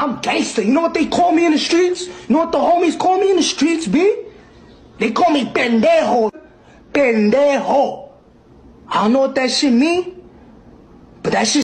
I'm gangster. You know what they call me in the streets? You know what the homies call me in the streets, B? They call me pendejo. Pendejo. I don't know what that shit mean, but that shit